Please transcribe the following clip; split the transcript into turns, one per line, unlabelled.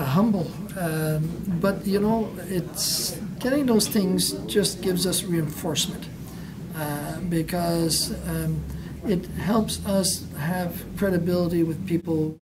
Uh, humble. Um, but you know, it's getting those things just gives us reinforcement uh, because um, it helps us have credibility with people